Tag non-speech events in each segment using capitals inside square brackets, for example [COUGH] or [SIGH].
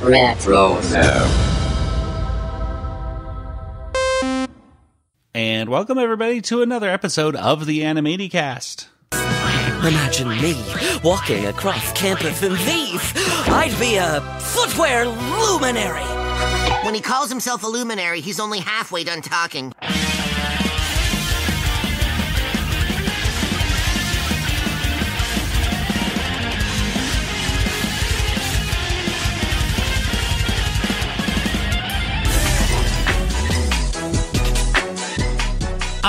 Retro And welcome everybody to another episode of the Animanicast. Imagine me walking across campus in these. I'd be a footwear luminary. When he calls himself a luminary, he's only halfway done talking.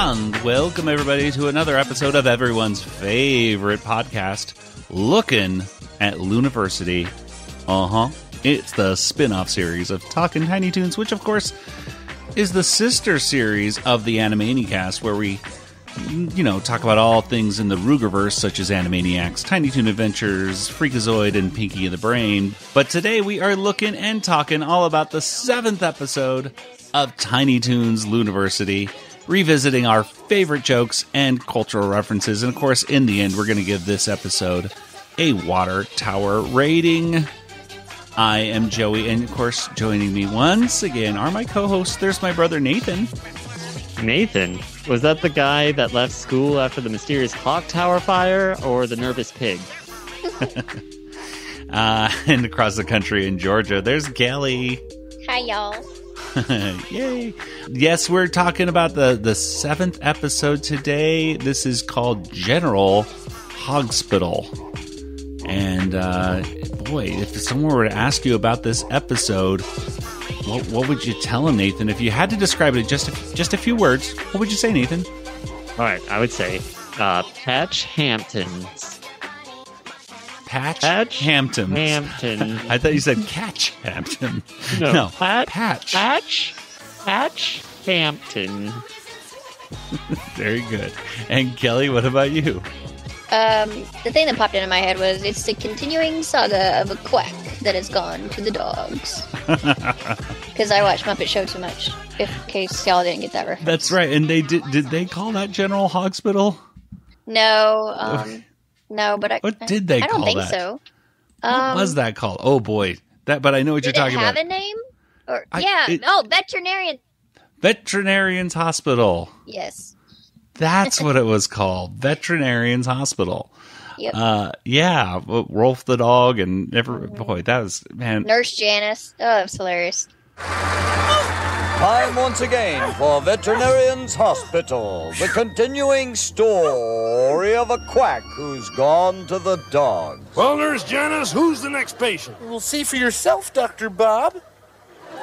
And welcome everybody to another episode of everyone's favorite podcast, looking at Looniversity. Uh huh. It's the spin off series of Talking Tiny Toons, which of course is the sister series of the Animanicast, where we, you know, talk about all things in the Rueggerverse, such as Animaniacs, Tiny Toon Adventures, Freakazoid, and Pinky and the Brain. But today we are looking and talking all about the seventh episode of Tiny Toons Looniversity revisiting our favorite jokes and cultural references. And of course, in the end, we're going to give this episode a water tower rating. I am Joey, and of course, joining me once again are my co hosts. There's my brother Nathan. Nathan, was that the guy that left school after the mysterious clock tower fire or the nervous pig? [LAUGHS] Uh, and across the country in Georgia, there's Kelly. Hi, y'all. [LAUGHS] Yay. Yes, we're talking about the, the seventh episode today. This is called General Hospital. And uh, boy, if someone were to ask you about this episode, what, what would you tell them, Nathan? If you had to describe it in just a, just a few words, what would you say, Nathan? All right, I would say uh, Patch Hamtons. Patch, Patch Hamton. Hamton. [LAUGHS] I thought you said Catch Hamton. No, no Pat- Patch. Patch. Patch Hamton. [LAUGHS] Very good. And Kelly, what about you? Um, the thing that popped into my head was it's the continuing saga of a quack that has gone to the dogs. [LAUGHS] Because I watch Muppet Show too much. If in case y'all didn't get that reference. That's right. And they did. Did they call that General Hospital? No, um, no, but I. What did they I don't think that? so. What Um, was that called? Oh boy, that. But I know what you're talking have about. Have a name? Or I- yeah, it- oh, veterinarian. Veterinarians Hospital. Yes. That's what it was called. Veterinarians Hospital. Yep. Uh, yeah, Rolf the dog and every boy. That was man. Nurse Janice. Oh, that's hilarious. [LAUGHS] Time once again for Veterinarian's Hospital, the continuing story of a quack who's gone to the dogs. Well, Nurse Janice, who's the next patient? We'll see for yourself, Dr. Bob. Oh,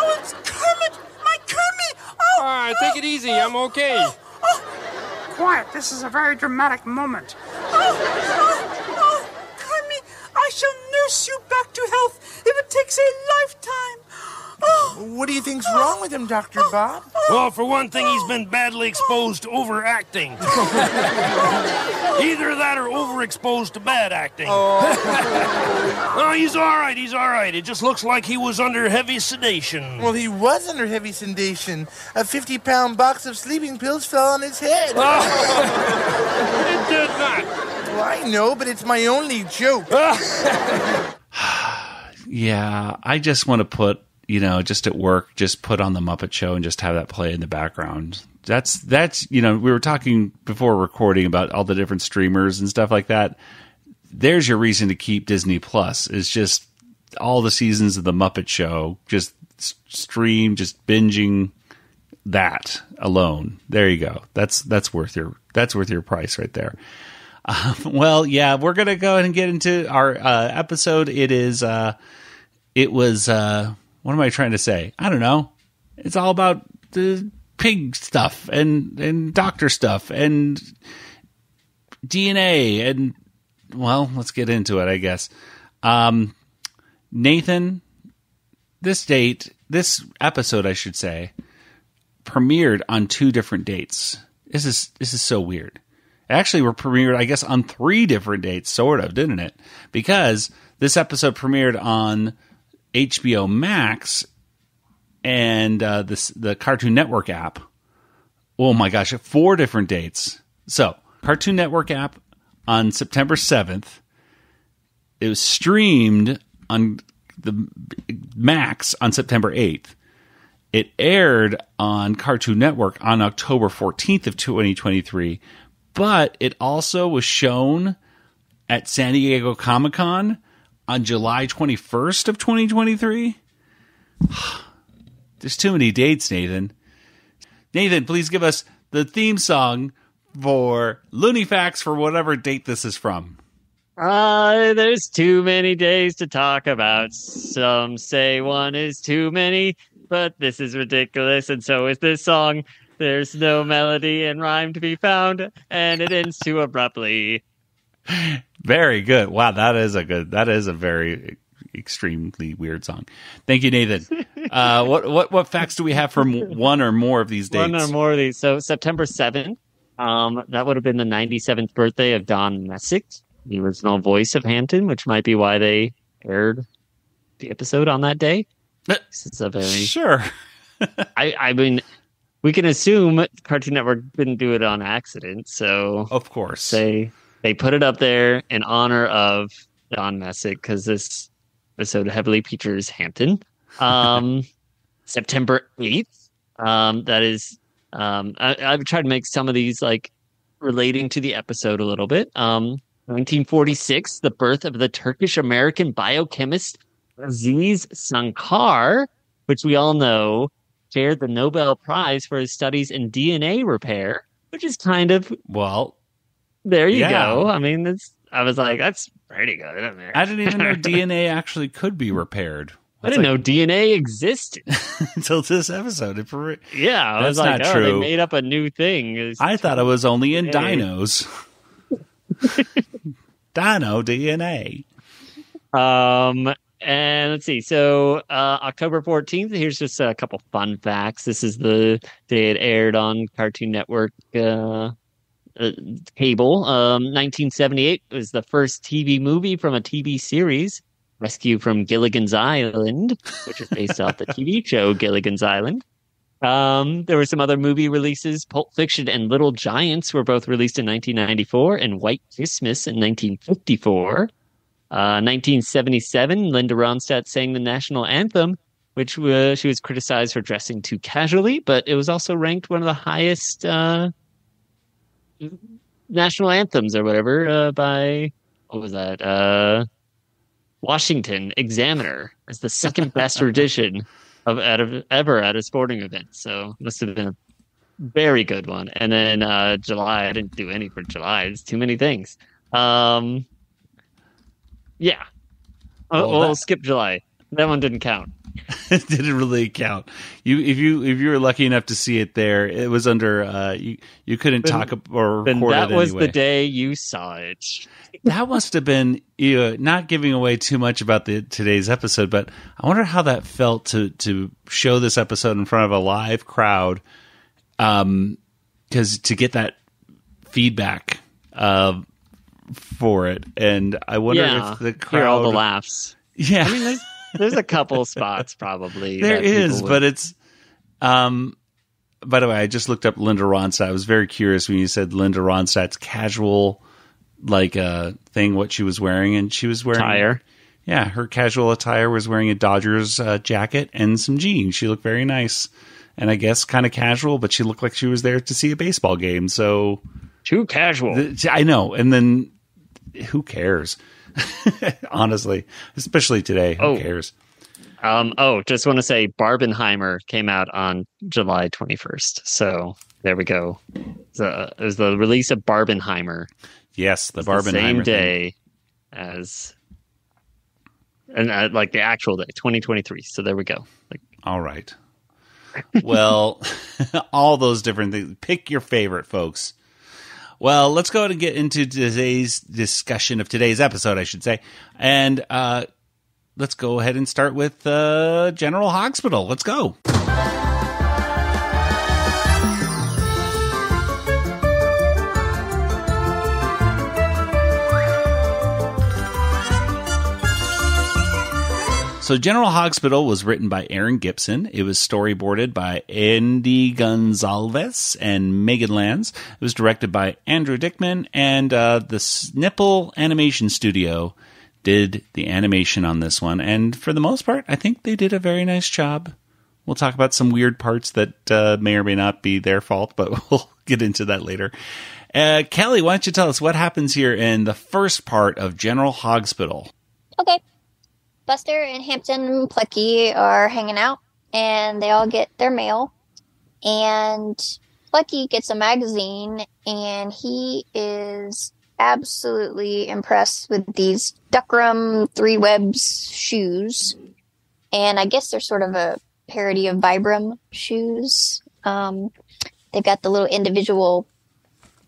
oh it's Kermit! My Kermit! Oh, All right, take it oh, easy. Oh, I'm okay. Oh, oh, quiet. This is a very dramatic moment. Oh, oh, oh, Kermit, I shall nurse you back to health if it takes a lifetime. Oh, What do you think's wrong with him, Dr. Bob? Well, for one thing, he's been badly exposed to overacting. [LAUGHS] Either that or overexposed to bad acting. Oh, [LAUGHS] he's all right. He's all right. It just looks like he was under heavy sedation. Well, he was under heavy sedation. A 50 pound box of sleeping pills fell on his head. [LAUGHS] Ah! it did not. Well, I know, but it's my only joke. Ah! [SIGHS] Yeah, I just want to put you know just at work, just put on the Muppet Show and just have that play in the background. That's that's you know we were talking before recording about all the different streamers and stuff like that. There's your reason to keep Disney Plus is just all the seasons of the Muppet Show, just stream, just binging that alone. There you go. That's that's worth your that's worth your price right there. Um, [LAUGHS] well, yeah, we're gonna go ahead and get into our uh, episode. It is uh, it was uh, what am I trying to say? I don't know. It's all about the pig stuff and and doctor stuff and DNA and well, let's get into it. I guess. Um, Nathan, this date, this episode, I should say, premiered on two different dates. This is this is so weird. Actually, were premiered, I guess, on three different dates, sort of, didn't it? Because this episode premiered on HBO Max and uh, this the Cartoon Network app. Oh my gosh, four different dates. So, Cartoon Network app on September seventh. It was streamed on the Max on September 8th. It aired on Cartoon Network on October 14th of 2023, but it also was shown at San Diego Comic Con on July 21st of 2023. [SIGHS] There's too many dates, Nathan. Nathan, please give us the theme song for Looney Facts for whatever date this is from. Uh, there's too many days to talk about. Some say one is too many, but this is ridiculous, and so is this song. There's no melody and rhyme to be found, and it ends too abruptly. Very good. Wow, that is a good. That is a very extremely weird song. Thank you, Nathan. [LAUGHS] Uh, what what what facts do we have from one or more of these dates? One or more of these. So September 7th, um, that would have been the 97th birthday of Don Messick, the original voice of Hamton, which might be why they aired the episode on that day. It's a very Sure. [LAUGHS] I, I mean, we can assume Cartoon Network didn't do it on accident. So Of course. they they put it up there in honor of Don Messick because this episode heavily features Hamton. [LAUGHS] Um, September eighth. Um, that is. Um, I, I've tried to make some of these like relating to the episode a little bit. Um, 1946, the birth of the Turkish American biochemist Aziz Sancar, which we all know shared the Nobel Prize for his studies in DNA repair, which is kind of Well, there you Yeah. go. I mean, it's, I was like, that's pretty good. I didn't even know [LAUGHS] DNA actually could be repaired. I didn't know DNA existed. [LAUGHS] until this episode. It Yeah, I That's was like, not oh, true. they made up a new thing. It's- I thought it was only in Hey. dinos. [LAUGHS] Dino DNA. Um, and let's see. So, uh, October 14th, here's just a couple fun facts. This is the day it aired on Cartoon Network uh, uh, cable. Um, 1978 was the first TV movie from a TV series, Rescue from Gilligan's Island, which is based off the [LAUGHS] TV show Gilligan's Island. Um, there were some other movie releases. Pulp Fiction and Little Giants were both released in 1994, and White Christmas in 1954. Uh, 1977, Linda Ronstadt sang the national anthem, which uh, she was criticized for dressing too casually, but it was also ranked one of the highest uh, national anthems or whatever uh, by what was that? Uh, Washington Examiner as the second best [LAUGHS] rendition of, out of ever at a sporting event. So must have been a very good one. And then uh, July, I didn't do any for July. It's too many things. Um, yeah. Well, we'll that- skip July. That one didn't count. [LAUGHS] it didn't really count. You if you if you were lucky enough to see it there, it was under uh you you couldn't Then- talk or Then record that it was anyway. the day you saw it. [LAUGHS] that must have been uh, not giving away too much about the today's episode, but I wonder how that felt to to show this episode in front of a live crowd, um, because to get that feedback uh, for it, and I wonder yeah. if the crowd Hear all the laughs. yeah, I mean, there's, there's a couple spots probably. there that people is, would- but it's um. By the way, I just looked up Linda Ronstadt. I was very curious when you said Linda Ronstadt's casual, like uh thing, what she was wearing, and she was wearing tire. Yeah, her casual attire was wearing a Dodgers uh, jacket and some jeans. She looked very nice, and I guess kind of casual, but she looked like she was there to see a baseball game. So Too casual. th- I know. And then who cares? [LAUGHS] Honestly, especially today, who Oh. cares? Um, oh, just want to say Barbenheimer came out on July 21st. So there we go. The, it was the release of Barbenheimer. Yes, the Barbenheimer the same thing. day as and uh, like the actual day 2023 so there we go like All right. Well, [LAUGHS] all those different things. Pick your favorite, folks. Well, let's go ahead and get into today's discussion of today's episode, I should say. And uh, let's go ahead and start with uh, General Hospital. Let's go. So, General Hospital was written by Aaron Gibson. It was storyboarded by Andy Gonzalez and Megan Lands. It was directed by Andrew Dickman and uh, the Snipple Animation Studio did the animation on this one, and for the most part, I think they did a very nice job. We'll talk about some weird parts that uh, may or may not be their fault, but [LAUGHS] we'll get into that later. Uh, Kelly, why don't you tell us what happens here in the first part of General Hospital? Okay. Buster and Hamton and Plucky are hanging out, and they all get their mail. And Plucky gets a magazine, and he is absolutely impressed with these Duckrum Three Webs shoes. And I guess they're sort of a parody of Vibram shoes. Um, they've got the little individual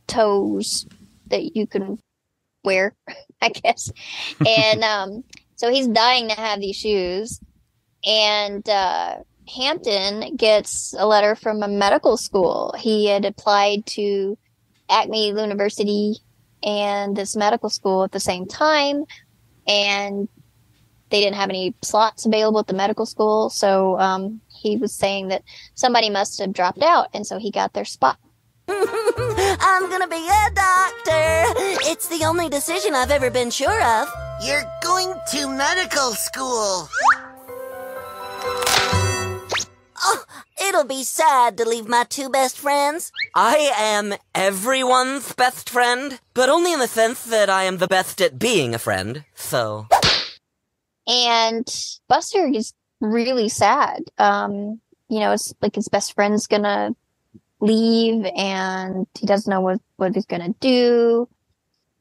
toes that you can wear, [LAUGHS] I guess. And um, so he's dying to have these shoes. And uh, Hamton gets a letter from a medical school. He had applied to Acme University and this medical school at the same time. And they didn't have any slots available at the medical school. So um, he was saying that somebody must have dropped out. And so he got their spot. I'm gonna be a doctor. It's the only decision I've ever been sure of. You're going to medical school. Oh, it'll be sad to leave my two best friends. I am everyone's best friend, but only in the sense that I am the best at being a friend, so. And Buster is really sad. Um, you know, it's like his best friend's gonna leave and he doesn't know what, what he's gonna do.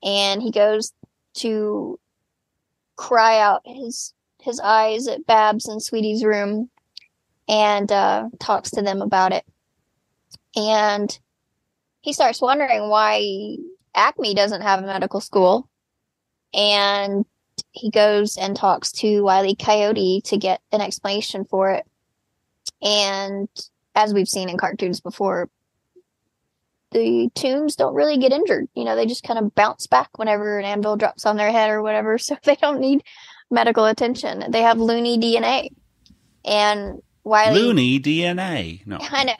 And he goes to cry out his his eyes at Babs and Sweetie's room and uh, talks to them about it. And he starts wondering why Acme doesn't have a medical school. And he goes and talks to Wiley Coyote to get an explanation for it. And as we've seen in cartoons before, the tunes don't really get injured. You know, they just kind of bounce back whenever an anvil drops on their head or whatever. [LAUGHS] So they don't need medical attention. They have loony DNA. And Wiley. Loony DNA. No. [LAUGHS] I know.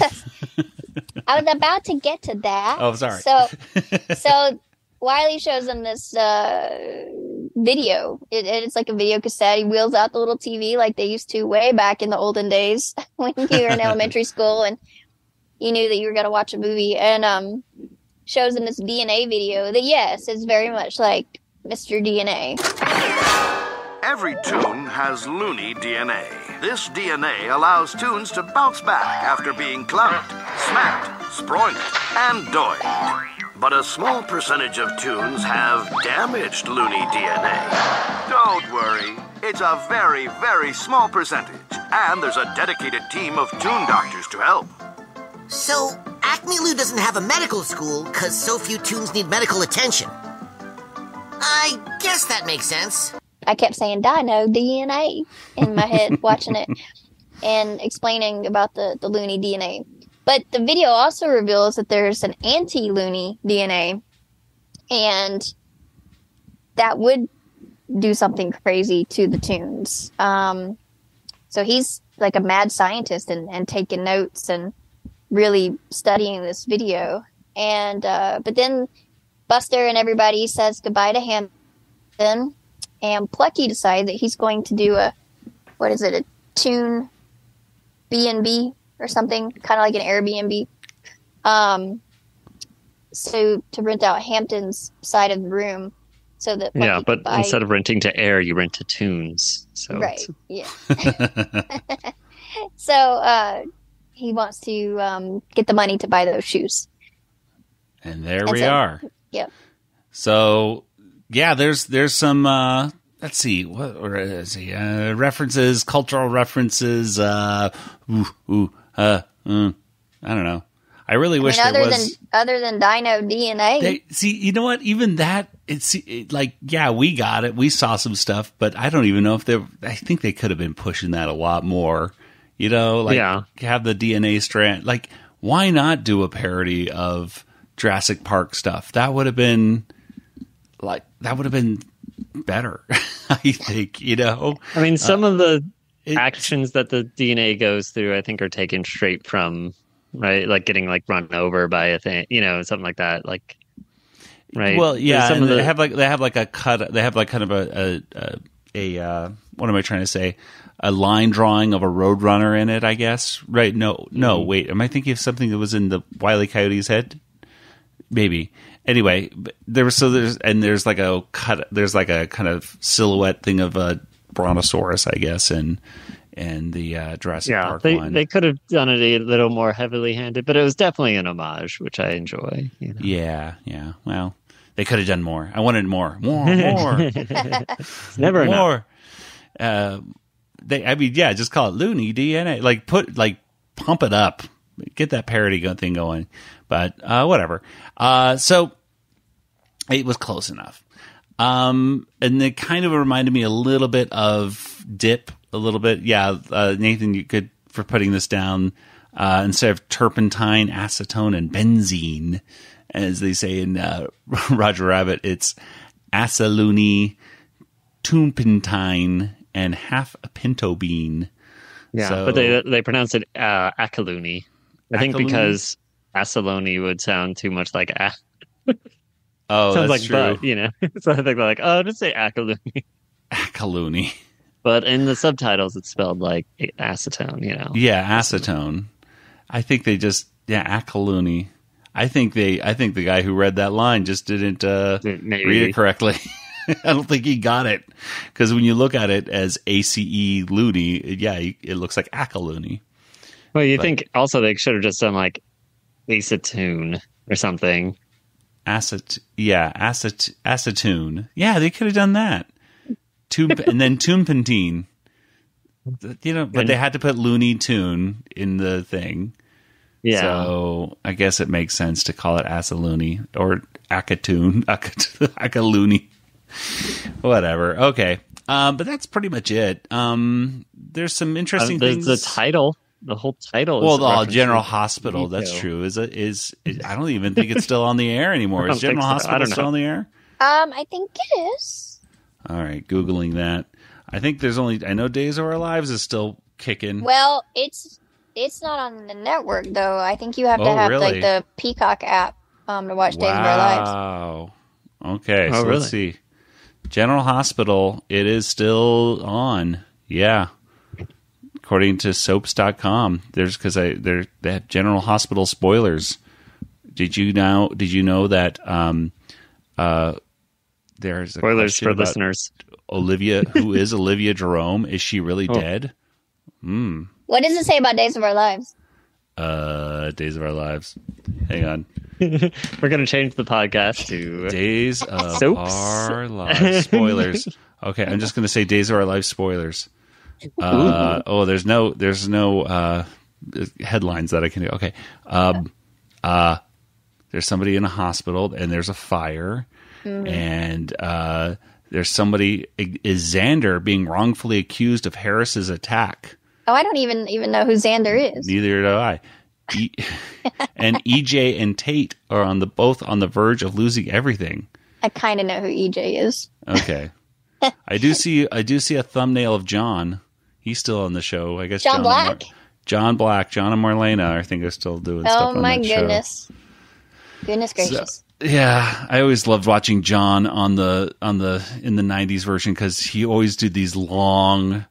[LAUGHS] I was about to get to that. Oh, sorry. So, so Wiley shows him this uh, video. It, it's like a video cassette. He wheels out the little TV like they used to way back in the olden days [LAUGHS] when you were in [LAUGHS] elementary school and you knew that you were going to watch a movie. And um, shows him this DNA video that, yes, is very much like Mr. DNA. Every tune has loony DNA. This DNA allows tunes to bounce back after being clubbed, smacked, sproined, and doied. But a small percentage of tunes have damaged loony DNA. Don't worry, it's a very, very small percentage, and there's a dedicated team of tune doctors to help. So, Acme Loo doesn't have a medical school because so few tunes need medical attention. I guess that makes sense. I kept saying dino DNA in my head watching it [LAUGHS] and explaining about the, the loony DNA. But the video also reveals that there's an anti loony DNA and that would do something crazy to the tunes. Um, so he's like a mad scientist and, and taking notes and really studying this video. And uh, but then Buster and everybody says goodbye to Hamton and Plucky decides that he's going to do a what is it a tune B and B or something kind of like an Airbnb. Um, so to rent out Hamton's side of the room, so that yeah, but buy- instead of renting to air, you rent to tunes. So right, it's- yeah. [LAUGHS] [LAUGHS] so uh, he wants to um, get the money to buy those shoes. And there And we so- are. Yep. So yeah, there's there's some uh let's see what or is he uh, references, cultural references. Uh, ooh, ooh, uh, mm, I don't know. I really I wish mean, there other was. than other than Dino DNA, They, see, you know what? Even that, it's it, like, yeah, we got it. We saw some stuff, but I don't even know if they. I think they could have been pushing that a lot more. You know, like Yeah. have the DNA strand. Like, why not do a parody of Jurassic Park stuff? That would have been like that would have been better. [LAUGHS] I think you know. I mean, some of the it- actions that the DNA goes through, I think, are taken straight from right, like getting like run over by a thing, you know, something like that. Like, right? Well, yeah, some of they have like they have like a cut. They have like kind of a a, a, a uh, what am I trying to say? A line drawing of a roadrunner in it, I guess. Right? No, no. Mm-hmm. Wait, am I thinking of something that was in the Wiley Coyote's head? Maybe. Anyway, there was so there's and there's like a cut. There's like a kind of silhouette thing of a brontosaurus, I guess, and and the uh, Jurassic yeah, Park they one. they could have done it a little more heavily handed, but it was definitely an homage, which I enjoy. You know? yeah, yeah. Well, they could have done more. I wanted more, more, more. It's [LAUGHS] never enough. more. Uh, they, I mean, yeah, just call it Looney DNA. Like put, like pump it up, get that parody thing going. But uh, whatever. Uh, so it was close enough. Um, and it kind of reminded me a little bit of Dip, a little bit. Yeah, uh, Nathan, you could for putting this down uh, instead of turpentine, acetone, and benzene, as they say in uh, [LAUGHS] Roger Rabbit. It's acetylene, turpentine, and half a pinto bean. Yeah, So- but they they pronounce it uh, Akaluni. I think because Asaloni would sound too much like a- [LAUGHS] Oh, sounds like true. but, you know. so I think they're like, oh, just say Akaluni. Acaluni. But in the subtitles, it's spelled like acetone. You know. Yeah, acetone. I think they just yeah, Acaluni. I think they I think the guy who read that line just didn't uh, Maybe. read it correctly. [LAUGHS] I don't think he got it because when you look at it as ACE loony, yeah, it looks like Acaluni. Well, you But- think also they should have just done like acetone or something. Acet, yeah, acet, acetone. Yeah, they could have done that. Tum- and then tumpentine. You know, but they had to put Looney Tune in the thing. Yeah. So I guess it makes sense to call it Asaluni or Akatoon, [LAUGHS] Akat- Whatever. Okay. Um, but that's pretty much it. Um, there's some Uh, interesting the, things. the title, the whole title. well, is the a General to Hospital. That's true. Is it is? is I don't even think it's still on the air anymore. [LAUGHS] Is General so. Hospital still on the air? Um, I think it is. All right, googling that. I think there's only. I know Days of Our Lives is still kicking. Well, it's it's not on the network though. I think you have to Oh, have really? like the Peacock app um to watch Days of Our Lives. Wow. Okay, Oh, so really? let's see. General Hospital, it is still on. Yeah. According to soaps.com, there's because I there they have General Hospital spoilers. Did you know did you know that um uh there's a Spoilers for listeners. Olivia [LAUGHS] who is Olivia Jerome? Is she really Oh. dead? Hmm. What does it say about Days of Our Lives? Uh Days of Our Lives. Hang on. [LAUGHS] We're gonna change the podcast to Days of Soaps. Our Lives spoilers. [LAUGHS] Okay, I'm just going to say Days of Our Lives spoilers. Uh, [LAUGHS] oh, there's no there's no uh, headlines that I can do. Okay, um, uh, there's somebody in a hospital and there's a fire, and uh, there's somebody is Xander being wrongfully accused of Harris's attack. Oh, I don't even even know who Xander is. Neither do I. E- [LAUGHS] and EJ and Tate are on the both on the verge of losing everything. I kind of know who EJ is. Okay. [LAUGHS] I do see I do see a thumbnail of John. He's still on the show. I guess John and Black? Mar- John Black, John and Marlena, I think are still doing stuff Oh on my that show. goodness. Goodness gracious. Yeah, I always loved watching John on the on the in the '90s version because he always did these long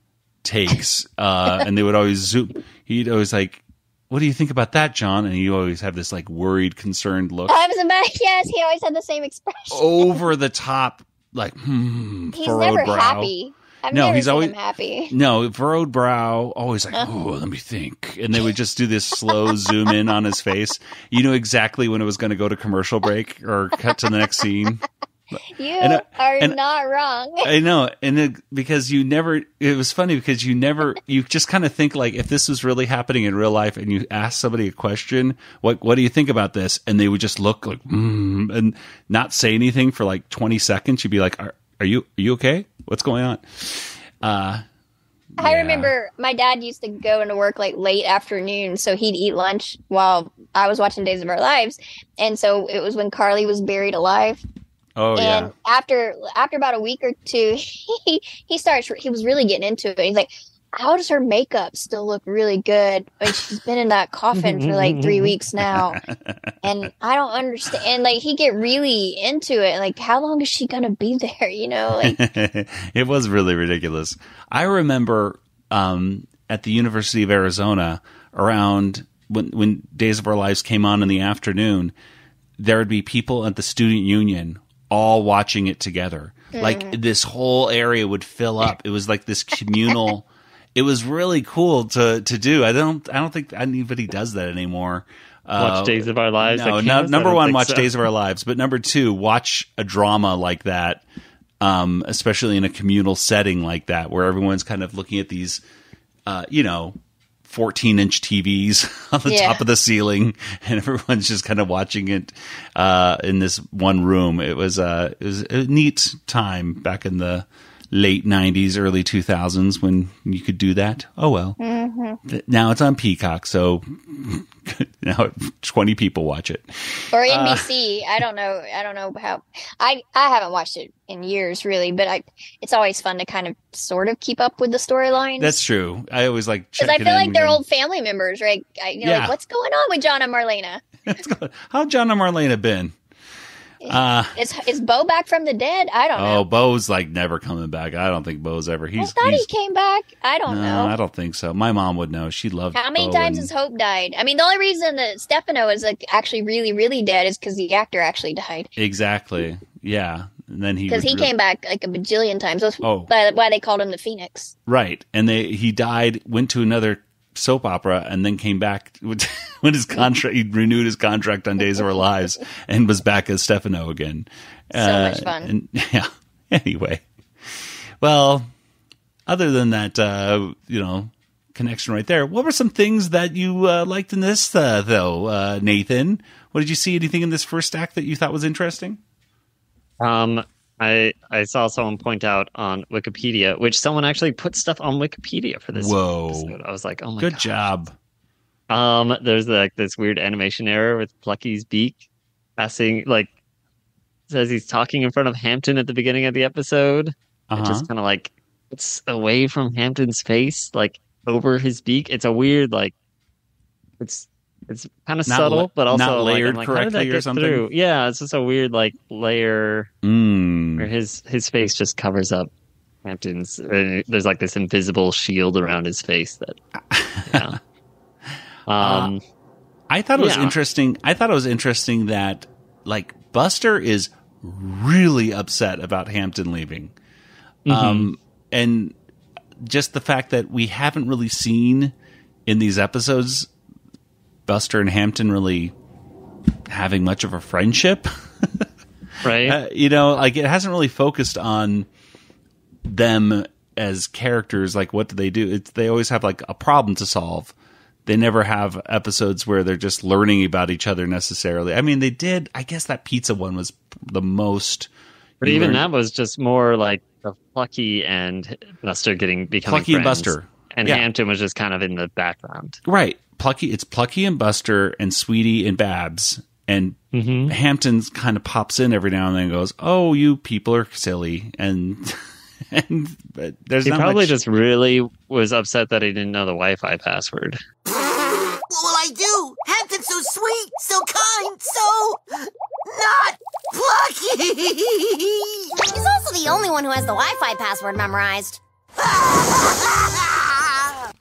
takes, uh, [LAUGHS] and they would always zoom. He'd always like, "What do you think about that, John?" And he always have this like worried, concerned look, I was about [LAUGHS] yes, he always had the same expression. over the top, like hmm, He's never brow. happy. I've No, he's always- happy. [LAUGHS] No, furrowed brow, always like, oh, let me think. And they would just do this slow [LAUGHS] zoom in on his face. You know exactly when it was going to go to commercial break or cut to the next scene. You And, uh, are and- not wrong. [LAUGHS] I know. And it, because you never, it was funny because you never, you just kind of think like if this was really happening in real life and you ask somebody a question, what, what do you think about this? And they would just look like, mm, and not say anything for like 20 seconds. You'd be like, are, are you, are you okay? What's going on? Uh, I yeah. remember my dad used to go into work like late afternoon, so he'd eat lunch while I was watching Days of Our Lives, and so it was when Carly was buried alive. Oh, and yeah. after after about a week or two, [LAUGHS] he he starts he was really getting into it. He's like, how does her makeup still look really good? when she's been in that coffin for like three [LAUGHS] weeks now, and I don't understand. And like he get really into it. Like how long is she gonna be there? You know, like [LAUGHS] it was really ridiculous. I remember um, at the University of Arizona around when when Days of Our Lives came on in the afternoon, there would be people at the student union all watching it together. Like this whole area would fill up. It was like this communal. [LAUGHS] it was really cool to to do. I don't I don't think anybody does that anymore. Watch Uh, Days of Our Lives. no, no, number one, watch so. Days of Our Lives, but number two, watch a drama like that, um, especially in a communal setting like that, where everyone's kind of looking at these, uh, you know, 14 inch TVs [LAUGHS] on the Yeah. top of the ceiling, [LAUGHS] and everyone's just kind of watching it uh, in this one room. It was, uh, it was a neat time back in the late 90s, early 2000s when you could do that. Oh well. Th- Now it's on Peacock, so [LAUGHS] now 20 people watch it. or Uh, NBC. I don't know. I don't know how. I I haven't watched it in years, really. But I, it's always fun to kind of sort of keep up with the storylines. That's true. I always like because I feel like they're old family members, right? I, you know, Yeah. like what's going on with John and Marlena? [LAUGHS] How John and Marlena been? Uh, Is is Bo back from the dead? I don't know. oh, Bo's like never coming back. I don't think Bo's ever. I He's. thought he came back. I don't no, know. I don't think so. My mom would know. She loved. How many Bo times and- has Hope died? I mean, the only reason that Stefano is like actually really, really dead is because the actor actually died. exactly? Yeah, and then he Because he came back like a bajillion times. That's Oh. why, why they called him the Phoenix. right, and they he died, went to another soap opera, and then came back [LAUGHS] when his contract. He renewed his contract on Days of Our Lives and was back as Stefano again. Uh, So much fun. And, [LAUGHS] yeah. Anyway, well, other than that, uh, you know, connection right there. What were some things that you uh, liked in this, uh, though, uh, Nathan? What did you see? Anything in this first act that you thought was interesting? Um, I I saw someone point out on Wikipedia, which someone actually put stuff on Wikipedia for this Whoa. episode. I was like, oh my god. Good god. job. Um, there's like this weird animation error with Plucky's beak passing like says he's talking in front of Hamton at the beginning of the episode. It Uh-huh. just kind of like it's away from Hamton's face, like over his beak. It's a weird like it's it's kind of Not subtle, la- but also like, layered like, did correctly or something? through? Yeah, it's just a weird like layer Mm. where his his face just covers up Hamton's. Uh, there's like this invisible shield around his face that. Yeah. [LAUGHS] Um. I thought it was Yeah. interesting. I thought it was interesting that like Buster is really upset about Hamton leaving. Mm-hmm. Um and just the fact that we haven't really seen in these episodes Buster and Hamton really having much of a friendship. [LAUGHS] right. Uh, you know, like it hasn't really focused on them as characters. Like, what do they do? It's they always have like a problem to solve. They never have episodes where they're just learning about each other necessarily. I mean, they did. I guess that pizza one was the most. But even learned- that was just more like the Plucky and Buster getting becoming Plucky and. Buster. and Yeah. Hamton was just kind of in the background. right? Plucky. It's Plucky and Buster and Sweetie and Babs. And mm-hmm. Hamton's kind of pops in every now and then and goes, "Oh, you people are silly," and [LAUGHS] [LAUGHS] and but there's He not probably much- just really was upset that he didn't know the Wi-Fi password. What will I do? Hamton's so sweet, so kind, so not plucky. [LAUGHS] He's also the only one who has the Wi-Fi password memorized. [LAUGHS]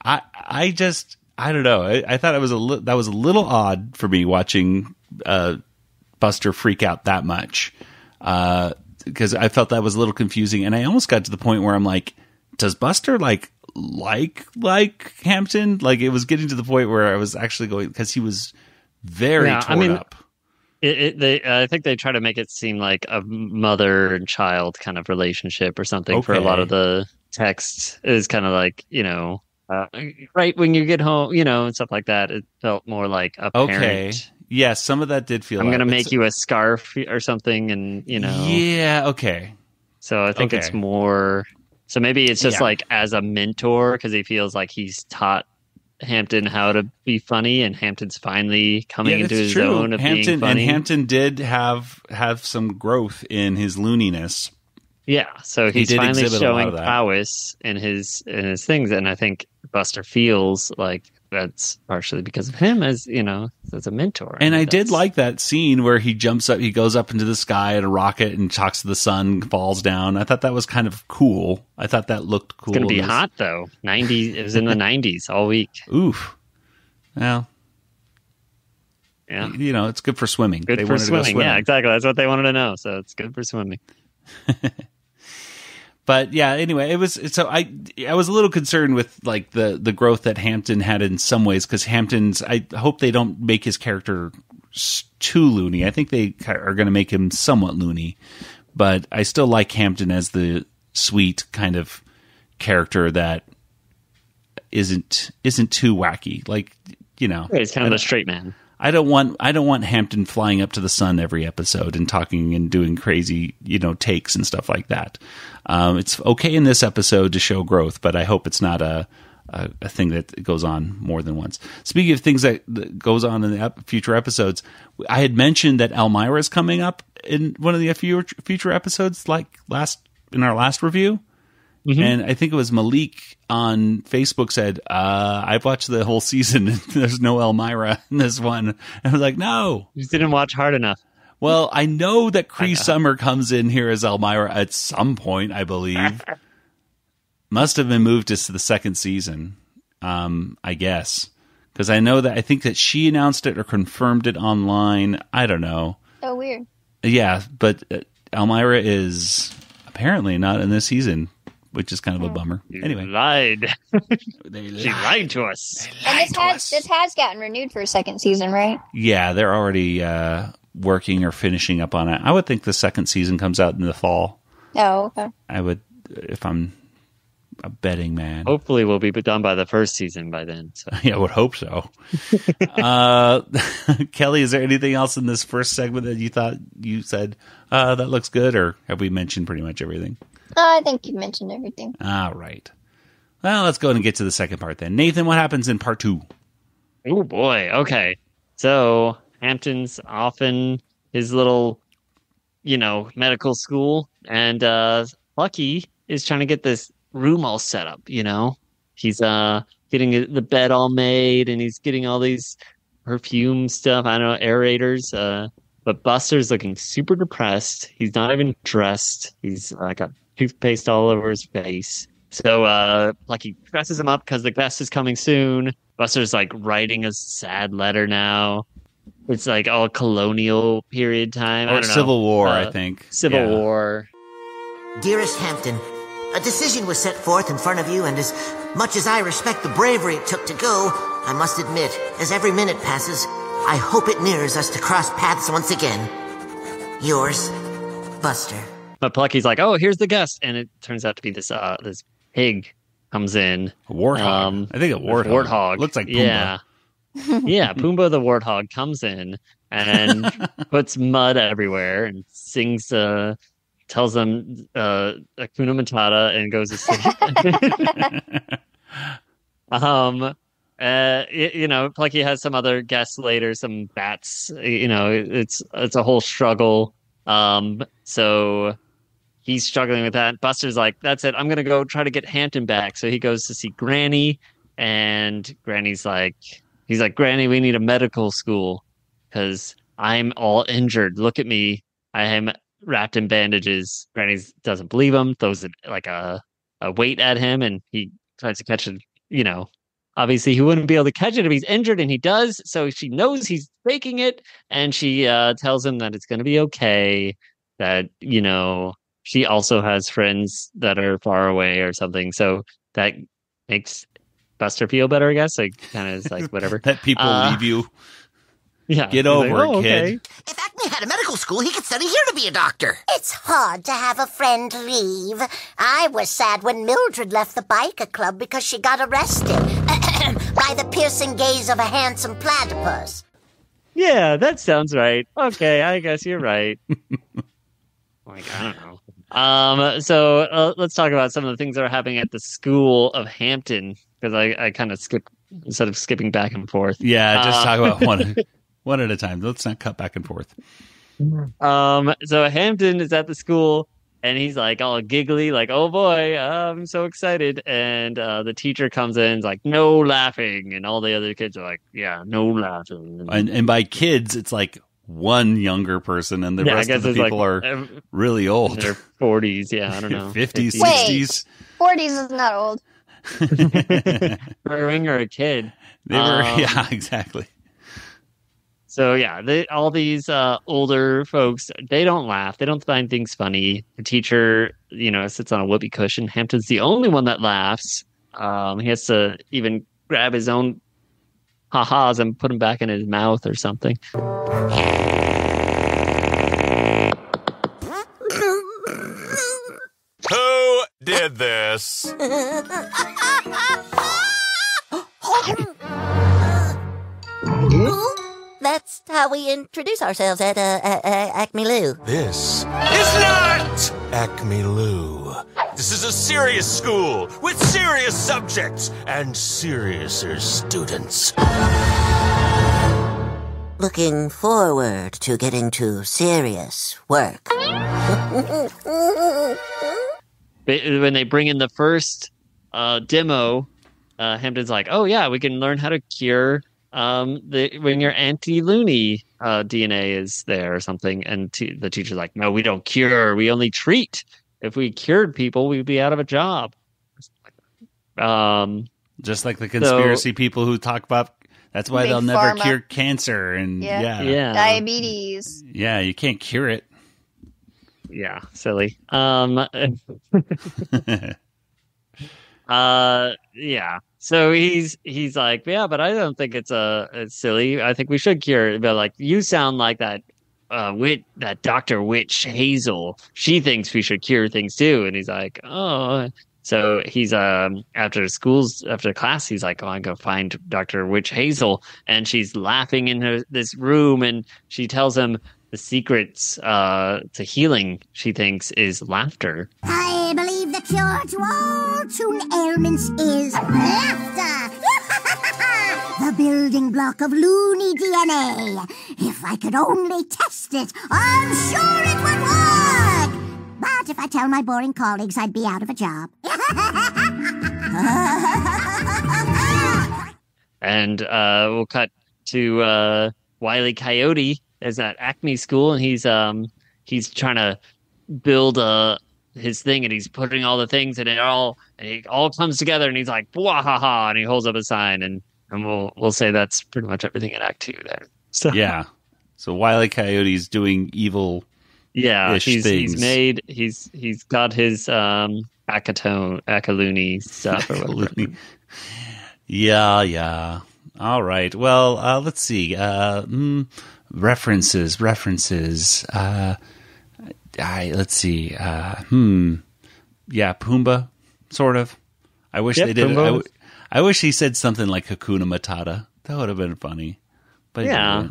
I I just I don't know. I, I thought it was a li- that was a little odd for me watching uh, Buster freak out that much because I felt that was a little confusing, and I almost got to the point where I'm like, does Buster like like like Hamton? Like it was getting to the point where I was actually going because he was very Yeah, I mean, up. It, it, they, I think they try to make it seem like a mother and child kind of relationship or something for a lot of the text is kind of like you know uh, right when you get home you know and stuff like that it felt more like a Okay, yes, some of that did feel. i'm gonna it's- make you a scarf or something and you know Yeah. Okay. so i think it's more so maybe it's just Yeah. like as a mentor because he feels like he's taught hamton how to be funny and hamton's finally coming Yeah, into his true. own of Hamton being funny and Hamton did have have some growth in his looniness. Yeah, so he's did finally exhibit a lot showing prowess in his in his things, and I think Buster feels like that's partially because of him as you know as a mentor. And I did like that scene where he jumps up, he goes up into the sky in a rocket and talks to the sun, falls down. I thought that was kind of cool. I thought that looked cool. It's gonna be this- hot though. Ninety. It was in the [LAUGHS] nineties all week. Oof. Well, Yeah, you know, it's good for swimming. good They for to swimming. Yeah, exactly. That's what they wanted to know. So it's good for swimming. [LAUGHS] but yeah anyway it was so i i was a little concerned with like the the growth that hamton had in some ways because hamton's i hope they don't make his character too loony. I think they are going to make him somewhat loony. But i still like hamton as the sweet kind of character that isn't isn't too wacky. Like you know. He's kind of the straight man. I don't want I don't want Hamton flying up to the sun every episode and talking and doing crazy you know takes and stuff like that. Um, it's okay in this episode to show growth, but I hope it's not a a, thing that goes on more than once. Speaking of things that, goes on in the ep- future episodes, I had mentioned that Elmyra is coming up in one of the future future episodes, like last in our last review. And I think it was Malik on Facebook said, uh, I've watched the whole season [LAUGHS] there's no Elmyra in this one. And I was like, no. You just didn't watch hard enough. Well, I know that Cree Summer comes in here as Elmyra at some point, I believe. [LAUGHS] Must have been moved to the second season, um, I guess. Because I know that I think that she announced it or confirmed it online. I don't know. Oh, weird. Yeah, but uh, Elmyra is apparently not in this season, which is kind of a bummer. You Anyway, lied. they [LAUGHS] She lied to us. And this has this has gotten renewed for a second season, right? Yeah, they're already uh, working or finishing up on it. I would think the second season comes out in the fall. Oh, okay. I would, if I'm a betting man. Hopefully, we'll be done by the first season by then. So [LAUGHS] Yeah, I would hope so. [LAUGHS] uh, [LAUGHS] Kelly, is there anything else in this first segment that you thought you said uh, that looks good, or have we mentioned pretty much everything? Oh, I think you mentioned everything. All right. Well, let's go and get to the second part then. Nathan, what happens in part two? Oh boy. Okay. So Hamton's off in his little, you know, medical school, and uh Plucky is trying to get this room all set up. You know, he's uh getting the bed all made, and he's getting all these perfume stuff. I don't know aerators. Uh, but Buster's looking super depressed. He's not even dressed. He's uh, got toothpaste all over his face. So uh Plucky dresses him up because the guest is coming soon. Buster's like writing a sad letter now. It's like all colonial period time. I Or don't know. Civil War, I Uh, think. Civil Yeah. War. Dearest Hamton, a decision was set forth in front of you, and as much as I respect the bravery it took to go, I must admit, as every minute passes, I hope it nears us to cross paths once again. Yours, Buster. But Plucky's like, oh, here's the guest, and it turns out to be this uh this pig comes in. A warthog. Um, I think a warthog. Warthog Looks like Pumbaa. Yeah. [LAUGHS] yeah, Pumbaa the warthog comes in and [LAUGHS] puts mud everywhere and sings uh tells them uh Hakuna Matata and goes to sleep. [LAUGHS] um uh you know, Plucky has some other guests later, some bats, you know, it's it's a whole struggle. Um so he's struggling with that. Buster's like, that's it. I'm going to go try to get Hamton back. So he goes to see Granny and Granny's like, he's like, Granny, we need a medical school because I'm all injured. Look at me. I am wrapped in bandages. Granny doesn't believe him, throws it like a, a weight at him and he tries to catch it, you know, obviously he wouldn't be able to catch it if he's injured and he does. So she knows he's faking it and she uh, tells him that it's going to be okay that, you know, she also has friends that are far away or something. So that makes Buster feel better, I guess. Like kind of like whatever. [LAUGHS] That people Uh, leave you. Yeah. Get over like, it, "Oh, kid. okay." If Acme had a medical school, he could study here to be a doctor. It's hard to have a friend leave. I was sad when Mildred left the biker club because she got arrested [CLEARS THROAT] by the piercing gaze of a handsome platypus. Yeah, that sounds right. Okay, I guess you're right. [LAUGHS] like, I don't know. Um, so uh, let's talk about some of the things that are happening at the school of Hamton because I, I kind of skip instead of skipping back and forth. Yeah, just Uh, talk about one [LAUGHS] one at a time. Let's not cut back and forth. Um, so Hamton is at the school and he's like all giggly, like, "Oh boy, I'm so excited!" And uh, the teacher comes in, is like, "No laughing," and all the other kids are like, "Yeah, no laughing." And, and by kids, it's like one younger person, and the Yeah, I rest of the it's like, people are really in old. their forties, yeah, I don't [LAUGHS] know, 50s, 50s. Wait. 60s. 40s is not old. For [LAUGHS] [LAUGHS] when you're a kid, They were, Um, yeah, exactly. So yeah, they, all these uh, older folks, they don't laugh. They don't find things funny. The teacher, you know, sits on a whoopee cushion. Hamton's the only one that laughs. Um, he has to even grab his own ha-has and put them back in his mouth or something. Who did this? [LAUGHS] [LAUGHS] That's how we introduce ourselves at uh, uh, Acme Loo. This is not Acme Loo. This is a serious school with serious subjects and seriouser students. Looking forward to getting to serious work. [LAUGHS] When they bring in the first uh, demo, uh, Hamton's like, "Oh yeah, we can learn how to cure um, the when your anti-loony uh, DNA is there or something." And t- the teacher's like, "No, we don't cure. We only treat. If we cured people, we'd be out of a job." Um, Just like the conspiracy people who talk about that's why they'll never pharma. cure cancer and Yeah. yeah. Yeah. Diabetes. Yeah, you can't cure it. yeah, silly. Um, [LAUGHS] [LAUGHS] uh, yeah. So he's he's like, yeah, but I don't think it's a it's silly. I think we should cure it. But like, you sound like that. Uh, wit that Doctor Witch Hazel. She thinks we should cure things too, and he's like, oh. So he's um after schools after class, he's like, oh, I'm gonna find Doctor Witch Hazel, and she's laughing in her this room, and she tells him the secrets uh to healing. She thinks is laughter. I believe the cure to all toon ailments is laughter. [LAUGHS] the building block of loony DNA. If I could only test it, I'm sure it would work. But if I tell my boring colleagues I'd be out of a job. [LAUGHS] and uh, we'll cut to uh, Wiley Coyote is at Acme School, and he's um he's trying to build uh his thing, and he's putting all the things, and it all and it all comes together, and he's like ha, and he holds up a sign, and and we'll we'll say that's pretty much everything in Act Two there. [LAUGHS] So Yeah. So Wiley Coyote's doing evil yeah, he's things. he's made he's he's got his um acatone acaloony stuff or whatever. Yeah, yeah. All right. Well, uh, let's see. Uh, mm, references, references. Uh, I let's see. Uh, hmm. Yeah, Pumbaa, sort of. I wish Yep, they did. it. Pumbaa I, was- w- I wish he said something like Hakuna Matata. That would have been funny. But Yeah.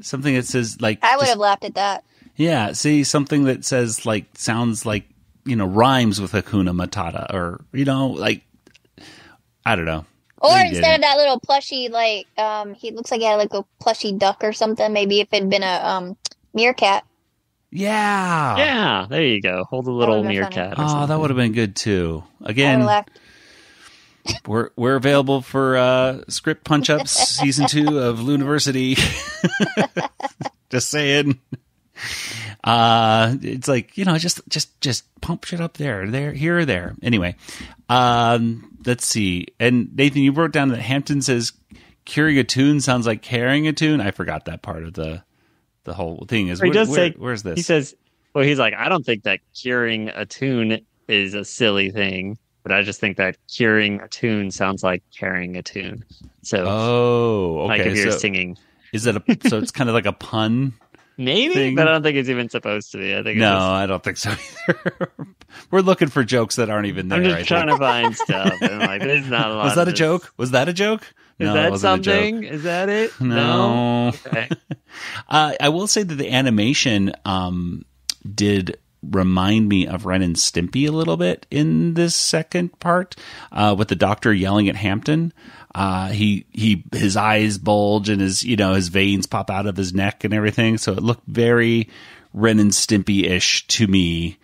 something that says like I would just- have laughed at that. yeah, see something that says like sounds like you know rhymes with Hakuna Matata or you know like I don't know. Or They instead of that little plushy, like um, he looks like he had like a plushy duck or something. Maybe if it'd been a um meerkat. Yeah. Yeah, there you go. Hold a little meerkat. or Oh, that would have been good too. Again, [LAUGHS] we're we're available for uh, script punch ups season two of Looniversity. [LAUGHS] just saying. Uh, it's like you know, just just just pump shit up there, there, here or there. Anyway, um, let's see. And Nathan, you wrote down that Hamton says curing a toon sounds like carrying a tune. I forgot that part of the the whole thing. Is he where- does where- say where's this? He says, "Well, he's like, I don't think that curing a toon is a silly thing, but I just think that curing a toon sounds like carrying a tune." So, oh, okay. like if you're so singing, is it a so it's kind of like a pun? [LAUGHS] maybe, thing. but I don't think it's even supposed to be. I think No, it's just, I don't think so either. [LAUGHS] We're looking for jokes that aren't even there. I'm I just think. trying to find stuff, and like, there's not a [LAUGHS] lot. Was that a this. joke? Was that a joke? Is no, that wasn't a joke. something? Is that it? [LAUGHS] No. [LAUGHS] Okay. Uh, I will say that the animation um, did remind me of Ren and Stimpy a little bit in this second part, uh, with the doctor yelling at Hamton. Uh, he he his eyes bulge and his you know his veins pop out of his neck and everything. So it looked very Ren and Stimpy ish to me.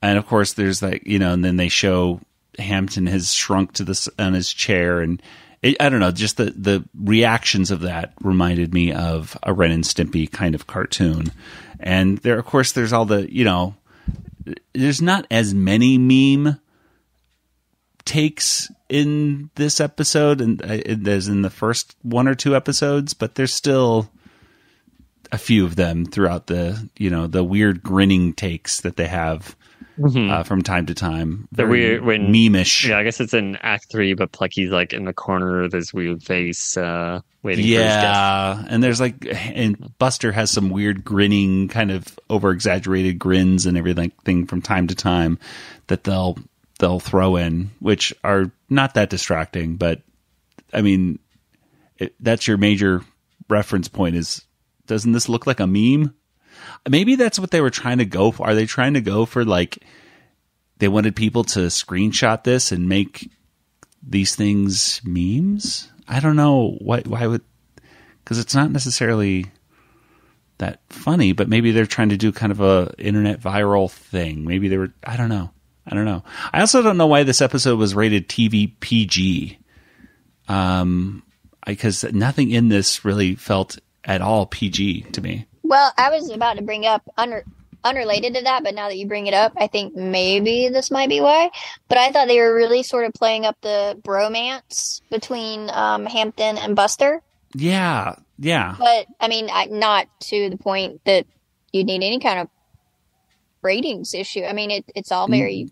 and of course there's like you know, and then they show Hamton has shrunk to this on his chair, and it, I don't know, just the the reactions of that reminded me of a Ren and Stimpy kind of cartoon, and there of course there's all the you know, there's not as many meme takes in this episode and uh, there's in the first one or two episodes but there's still a few of them throughout the you know the weird grinning takes that they have uh, from time to time. The weird when memeish. Yeah, I guess it's in Act Three, but Plucky's like in the corner with his weird face, uh, waiting for his yeah and there's like and buster has some weird grinning kind of over exaggerated grins and everything thing from time to time that they'll they'll throw in which are not that distracting but i mean it, that's your major reference point is doesn't this look like a meme? Maybe that's what they were trying to go for. Are they trying to go for like they wanted people to screenshot this and make these things memes? I don't know. Why why would because it's not necessarily that funny but maybe they're trying to do kind of a internet viral thing. Maybe they were i don't know. I don't know. I also don't know why this episode was rated tv pg um because nothing in this really felt at all pg to me Well, I was about to bring up under unrelated to that, but now that you bring it up, I think maybe this might be why. But I thought they were really sort of playing up the bromance between um, Hamton and Buster. yeah yeah But I mean, I, not to the point that you need any kind of ratings issue. I mean, it, it's all very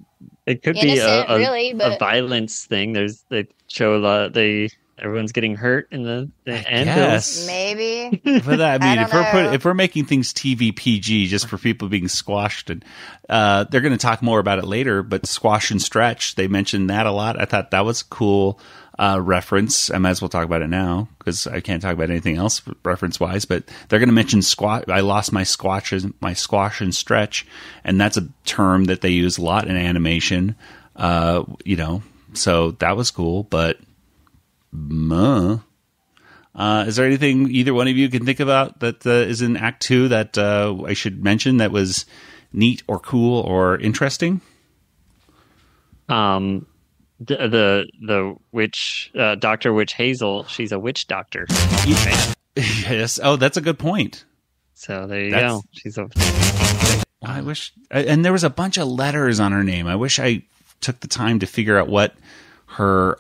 It could be Innocent, a, a, really, a but- violence thing. There's they show a lot. They everyone's getting hurt in the, the end. guess. maybe. [LAUGHS] for that, I mean, I if we're put, if we're making things TV PG just for people being squashed, and uh, they're going to talk more about it later. But squash and stretch, they mentioned that a lot. I thought that was a cool uh, reference. I might as well talk about it now because I can't talk about anything else reference wise. But they're going to mention squat. I lost my squash, my squash and stretch, and that's a term that they use a lot in animation. Uh, you know, so that was cool, but. Muh. Uh, is there anything either one of you can think about that uh, is in Act Two that uh, I should mention that was neat or cool or interesting? Um, the the the witch uh, Doctor Witch Hazel. She's a witch doctor. [LAUGHS] yes. Oh, that's a good point. So there you That's- go. She's a. I wish, and there was a bunch of letters on her name. I wish I took the time to figure out what her.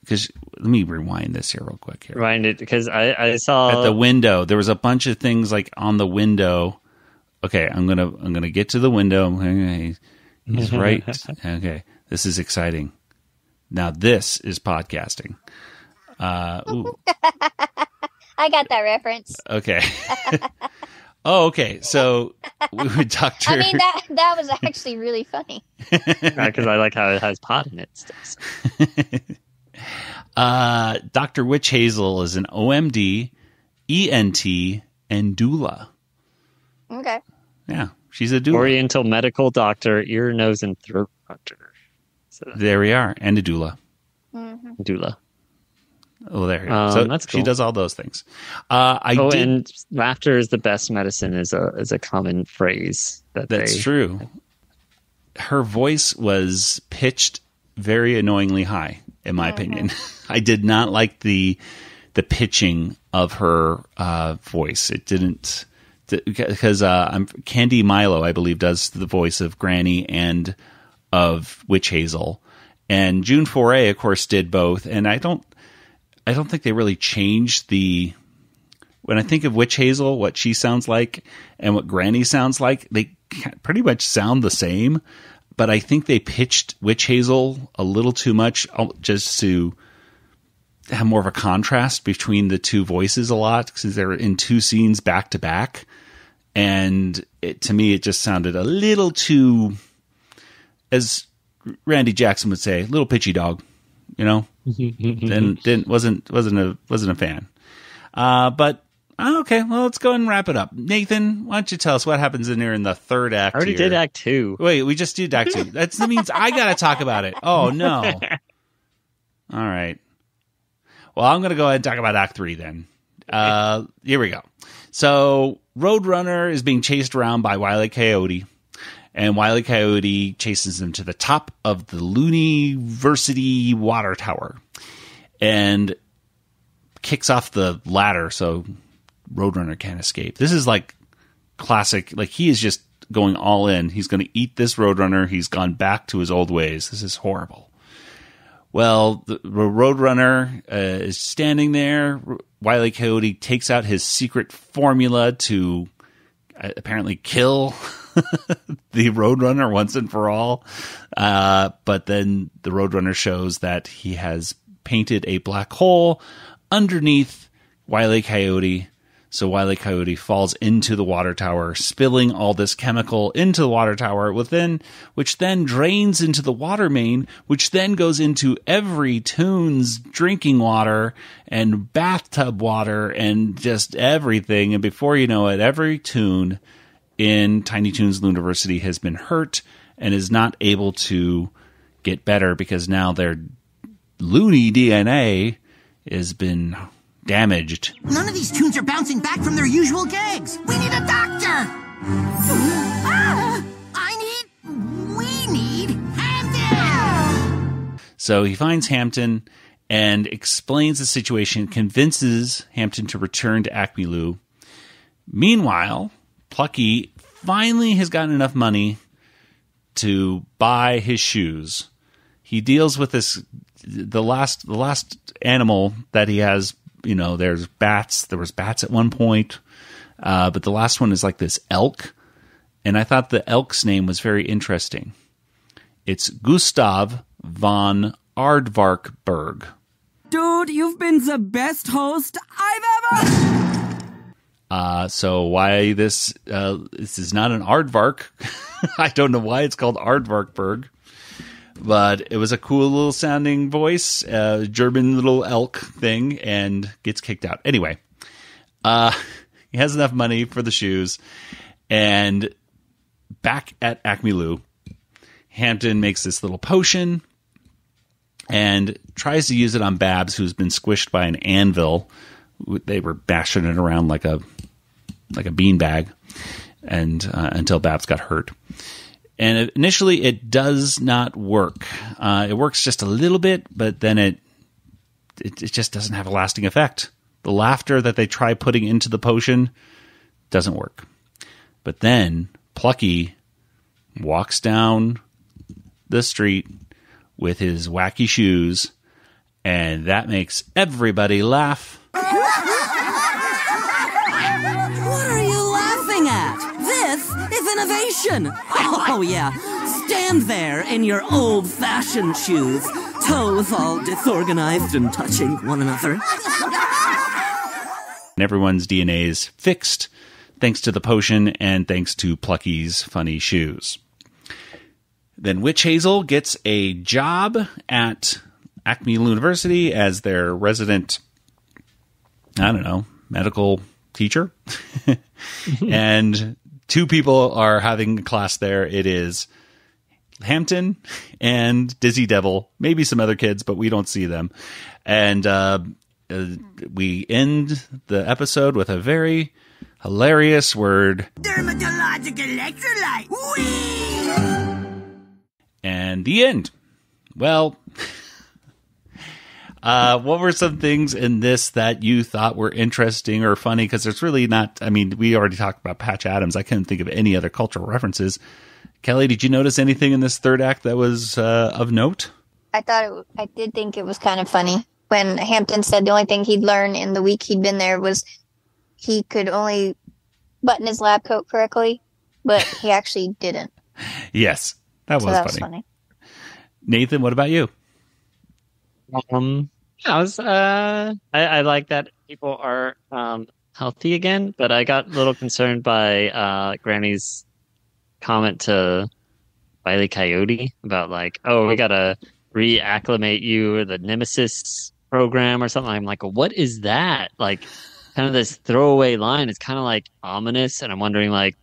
Because let me rewind this here real quick. Here Rewind it because I I saw at the window, there was a bunch of things like on the window. Okay, I'm gonna I'm gonna get to the window. [LAUGHS] He's [LAUGHS] right. Okay, this is exciting. Now this is podcasting. Uh, ooh, [LAUGHS] I got that reference. okay. oh, okay. So we would Doctor. I mean, that that was actually really funny. because I like how it has pot in it. Stuff. Uh, Doctor Witch Hazel is an OMD, ENT, and doula. Okay. Yeah, she's a doula. Oriental medical doctor, ear, nose, and throat doctor. So There we are, and a doula. Mm-hmm. doula. Oh, there. you go. Um, so that's she does all those things. Uh, I oh, did. and laughter is the best medicine is a is a common phrase that That's they, true. Her voice was pitched very annoyingly high, in my opinion. [LAUGHS] I did not like the the pitching of her uh, voice. It didn't because uh, I'm Candy Milo, I believe, does the voice of Granny and of Witch Hazel, and June Foray, of course, did both. And I don't, I don't think they really changed the when I think of Witch Hazel, what she sounds like and what Granny sounds like, they pretty much sound the same. But I think they pitched Witch Hazel a little too much uh, just to have more of a contrast between the two voices a lot because they're in two scenes back to back. And it, to me, it just sounded a little too, as Randy Jackson would say, a little pitchy dog, you know? [LAUGHS] didn't, didn't, wasn't, wasn't a, wasn't a fan. Uh, but oh, okay, well, let's go and wrap it up. Nathan, why don't you tell us what happens in here in the third act? I already here? did Act Two. Wait, we just did Act Two. That [LAUGHS] means I got to talk about it. Oh no! [LAUGHS] All right. Well, I'm going to go ahead and talk about Act Three then. Uh, here we go. So, Roadrunner is being chased around by Wile E. Coyote, and Wiley Coyote chases him to the top of the Looniversity water tower and kicks off the ladder so Roadrunner can't escape. This is like classic, like he is just going all in. He's going to eat this Roadrunner. He's gone back to his old ways. This is horrible. Well, the Roadrunner uh, is standing there. Wiley Coyote takes out his secret formula to uh, apparently kill [LAUGHS] the Roadrunner once and for all. Uh, but then the Roadrunner shows that he has painted a black hole underneath Wiley Coyote. So Wiley Coyote falls into the water tower, spilling all this chemical into the water tower, within which then drains into the water main, which then goes into every toon's drinking water and bathtub water and just everything. And before you know it, every tune in Tiny Toons Looniversity has been hurt and is not able to get better because now their loony DNA has been damaged. None of these toons are bouncing back from their usual gags. We need a doctor. Ah, I need. We need Hamton. So he finds Hamton and explains the situation, convinces Hamton to return to Acme Loo. Meanwhile, Plucky finally has gotten enough money to buy his shoes. He deals with this the last the last animal that he has, you know, there's bats. There was bats at one point. Uh, but the last one is like this elk. And I thought the elk's name was very interesting. It's Gustav von Aardvarkberg. Dude, you've been the best host I've ever. Uh, so why this? Uh, this is not an aardvark. [LAUGHS] I don't know why it's called Aardvarkberg, but it was a cool little sounding voice, uh, German little elk thing, and gets kicked out. Anyway, uh, [LAUGHS] he has enough money for the shoes, and back at Acme Loo, Hamton makes this little potion and tries to use it on Babs, who's been squished by an anvil. They were bashing it around like a like a beanbag, and uh, until Babs got hurt. And initially, it does not work. Uh, it works just a little bit, but then it, it it just doesn't have a lasting effect. The laughter that they try putting into the potion doesn't work. But then Plucky walks down the street with his wacky shoes, and that makes everybody laugh. [LAUGHS] is. Oh, oh, yeah. Stand there in your old fashioned shoes, toes all disorganized and touching one another. And everyone's DNA is fixed thanks to the potion and thanks to Plucky's funny shoes. Then Witch Hazel gets a job at Acme University as their resident, I don't know, medical teacher. [LAUGHS] [LAUGHS] and two people are having a class there. It is Hamton and Dizzy Devil, maybe some other kids, but we don't see them. And uh, uh, we end the episode with a very hilarious word. Dermatological electrolyte. Whee! and the end. Well, [LAUGHS] uh, what were some things in this that you thought were interesting or funny? Because there's really not. I mean, we already talked about Patch Adams. I couldn't think of any other cultural references. Kelly, did you notice anything in this third act that was uh, of note? I thought it, I did think it was kind of funny when Hamton said the only thing he'd learned in the week he'd been there was he could only button his lab coat correctly, but he [LAUGHS] actually didn't. Yes, that so was that funny. was funny. Nathan, what about you? Um, yeah, I was. Uh, I, I like that people are um healthy again, but I got a little concerned by uh Granny's comment to Wiley Coyote about like, oh, we gotta reacclimate you or the Nemesis program or something. I'm like, what is that? Like, kind of this throwaway line. It's kind of like ominous, and I'm wondering like.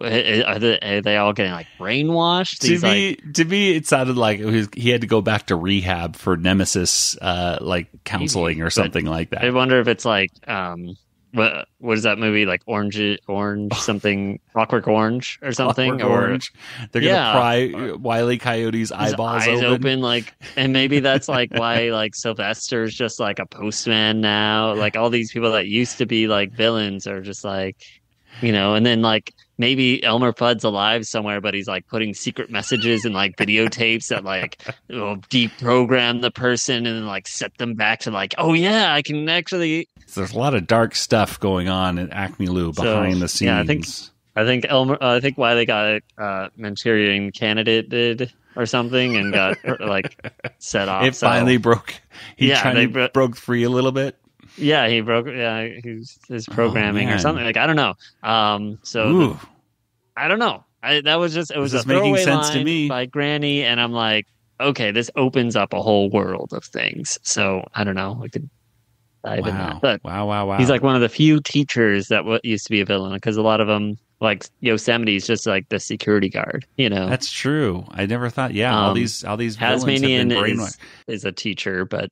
Are they, are they all getting like brainwashed? To me, like, to me, it sounded like it was, he had to go back to rehab for Nemesis, uh, like counseling or something like that. I wonder if it's like um what what is that movie like Orange Orange [LAUGHS] something Clockwork Orange or something or Orange. They're gonna Yeah. pry Wiley Coyote's eyeballs eyes open. like and maybe that's like why [LAUGHS] like Sylvester's just like a postman now like all these people that used to be like villains are just like you know and then like maybe Elmer Fudd's alive somewhere but he's like putting secret messages and like videotapes that like [LAUGHS] will deprogram the person and like set them back to like oh yeah I can actually So there's a lot of dark stuff going on at Acme Loo So, behind the scenes. yeah, I think- I think Elmer. Uh, I think why they got uh, Manchurian candidate did or something and got [LAUGHS] like set off. it so- finally broke. He Yeah, they bro- broke free a little bit. Yeah, he broke. Yeah, his his programming or Oh, man. something like I don't know. Um, so the- I don't know. I, that was just it was This a making sense to me. by Granny, and I'm like, okay, this opens up a whole world of things. So I don't know. We could dive in that, but wow, wow, wow. He's like one of the few teachers that what used to be a villain because a lot of them, like Yosemite's, just like the security guard. You know, That's true. I never thought. Yeah, all Um, these all these villains Tasmanian is, is a teacher, but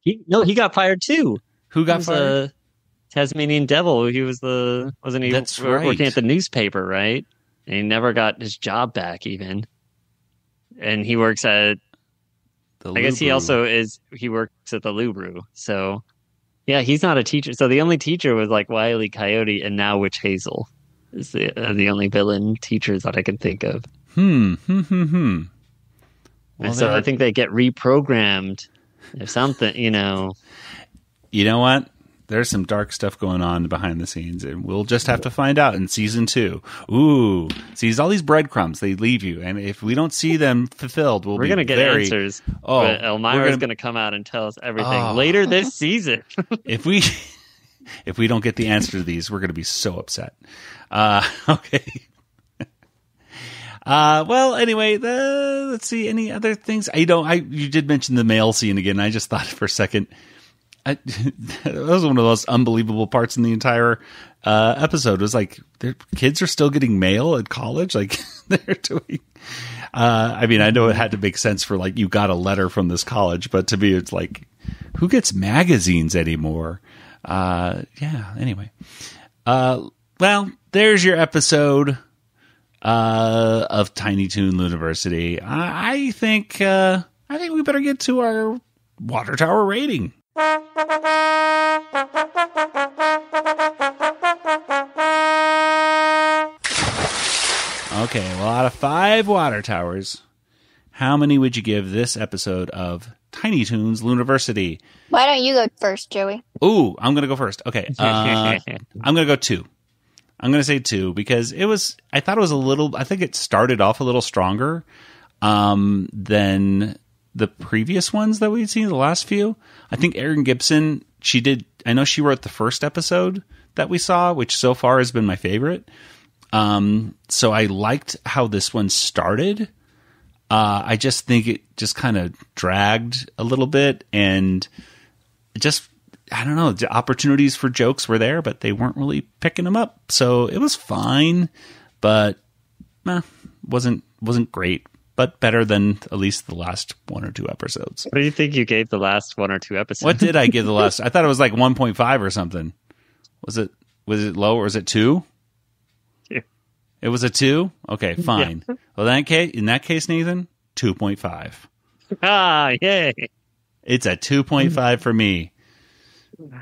he no, he got fired too. Who got a Tasmanian devil. He was the wasn't he That's wor- working right. at the newspaper, right? And he never got his job back even. And he works at. The I guess he also is. He works at the Lubru, so yeah, he's not a teacher. So the only teacher was like Wiley Coyote, and now Witch Hazel is the uh, the only villain teachers that I can think of. Hmm. Hmm. Hmm. Hmm. Well, so I think they get reprogrammed if something, you know. You know what? There's some dark stuff going on behind the scenes, and we'll just have to find out in season two. Ooh, see, all these breadcrumbs they leave you, and if we don't see them fulfilled, we'll we're be gonna get very, answers. Oh, but Elmyra's gonna- gonna... come out and tell us everything Oh. later this season. [LAUGHS] if we [LAUGHS] if we don't get the answer to these, we're going to be so upset. Uh, [LAUGHS] okay. Uh, well, anyway, the, let's see. Any other things? I don't. I you did mention the mail scene again. I just thought for a second. I, [LAUGHS] that was one of the most unbelievable parts in the entire uh, episode. Was like their kids are still getting mail at college. Like [LAUGHS] they're doing. Uh, I mean, I know it had to make sense for like you got a letter from this college, but to me, it's like who gets magazines anymore? Uh, yeah. Anyway, uh, well, there's your episode uh, of Tiny Toon Looniversity. I, I think uh, I think we better get to our water tower rating. Okay, well, out of five water towers, how many would you give this episode of Tiny Toons Looniversity? Why don't you go first, Joey? Ooh, I'm gonna go first. Okay, [LAUGHS] uh, I'm gonna go two. I'm gonna say two because it was. I thought it was a little. I think it started off a little stronger um, than the previous ones that we'd seen. The last few. I think Erin Gibson. She did. I know she wrote the first episode that we saw, which so far has been my favorite. Um, so I liked how this one started. Uh, I just think it just kind of dragged a little bit and just I don't know. The opportunities for jokes were there, but they weren't really picking them up. So it was fine, but eh, wasn't wasn't great. But better than at least the last one or two episodes. What do you think you gave the last one or two episodes? What did I give the [LAUGHS] last? I thought it was like one point five or something. Was it was it low or was it two? Two. It was a two. Okay, fine. Well, that case, in that case, Nathan, two point five. ah, yay! It's a two point five for me. [SIGHS]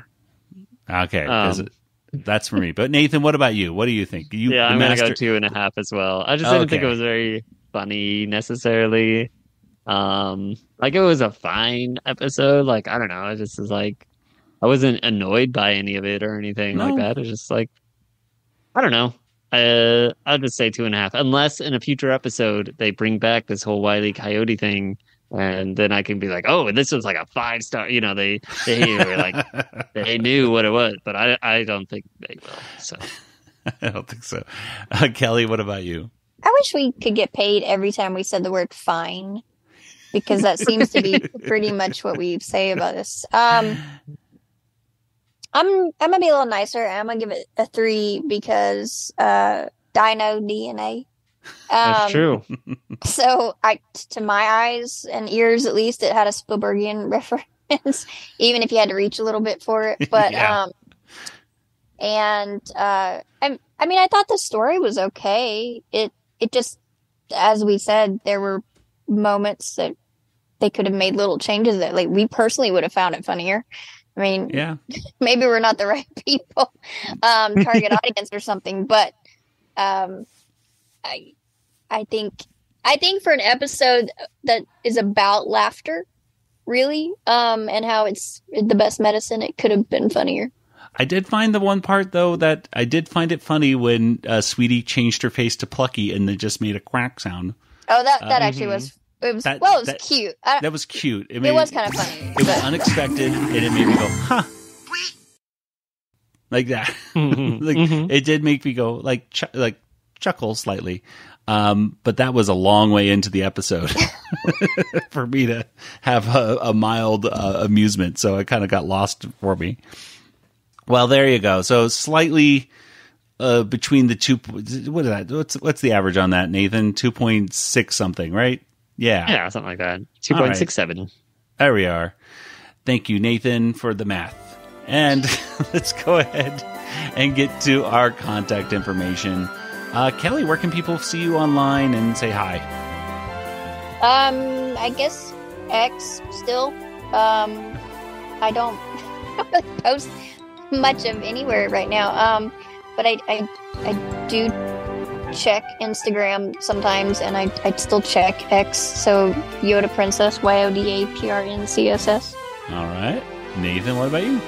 Okay, Um, that's for me. But Nathan, what about you? What do you think? You, yeah, I'm gonna go two and a half as well. I just didn't think it was very funny necessarily. Um, like it was a fine episode. Like I don't know, it just was like I wasn't annoyed by any of it or anything like No. that. It's just like I don't know. Uh, I'll just say two and a half, unless in a future episode they bring back this whole Wiley Coyote thing, and then I can be like, oh, this was like a five star. You know, they they were like [LAUGHS] they knew what it was, but I I don't think they will. So [LAUGHS] I don't think so. Uh, Kelly, what about you? I wish we could get paid every time we said the word fine because that seems to be [LAUGHS] pretty much what we say about this. Um, I'm I'm gonna be a little nicer. I'm gonna give it a three because uh, Dino DNA. that's Um, true. [LAUGHS] So I, to my eyes and ears, at least, it had a Spielbergian [LAUGHS] reference, even if you had to reach a little bit for it. But Yeah. um, and uh, I I mean I thought the story was okay. It it just as we said there were moments that they could have made little changes that like we personally would have found it funnier. I mean, Yeah. [LAUGHS] maybe we're not the right people, um, target [LAUGHS] audience or something, but um, I I think I think for an episode that is about laughter, really, um, and how it's the best medicine, it could have been funnier. I did find the one part though that I did find it funny when uh, Sweetie changed her face to Plucky and it just made a quack sound. Oh, that that Uh, actually was it was That- well, it was that- cute. I, That was cute. it made- was kind of funny. It was unexpected and it made me go, huh. Like that. [LAUGHS] like it did make me go like ch- like chuckle slightly. Um, but that was a long way into the episode [LAUGHS] [LAUGHS] for me to have a, a mild uh, amusement. So it kind of got lost for me. Well, there you go. So slightly uh, between the two. What is that? What's what's the average on that, Nathan? Two point six something, right? Yeah, Yeah, something like that. Two point six seven. All right. point six seven. There we are. Thank you, Nathan, for the math. And [LAUGHS] let's go ahead and get to our contact information. Uh, Kelly, where can people see you online and say hi? Um, I guess X still. Um, I don't [LAUGHS] really post much of anywhere right now. Um, but I I, I do check Instagram sometimes, and I I still check X. So Yoda Princess, Y O D A P R N C S S. All right. Nathan, what about you?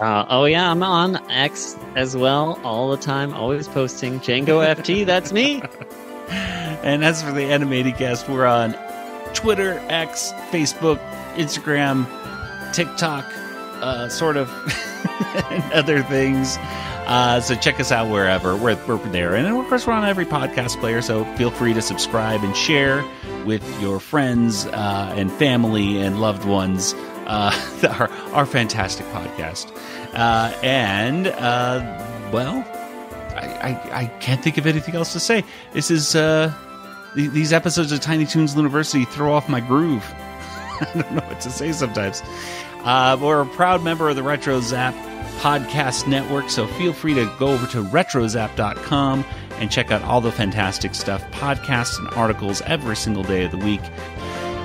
Uh, oh yeah, I'm on X as well all the time, always posting Django [LAUGHS] FT. That's me. [LAUGHS] And as for the Animanicast, we're on Twitter, X, Facebook, Instagram, TikTok, uh, sort of, and [LAUGHS] other things. Uh, so check us out wherever we're, we're there, and of course we're on every podcast player. So feel free to subscribe and share with your friends uh, and family and loved ones. Uh, [LAUGHS] our our fantastic podcast, uh, and uh, well, I, I, I can't think of anything else to say. This is th- these episodes of Tiny Toons Looniversity throw off my groove. [LAUGHS] I don't know what to say sometimes. Uh, we're a proud member of the RetroZap Podcast Network, so feel free to go over to retrozap.com and check out all the fantastic stuff, podcasts and articles every single day of the week.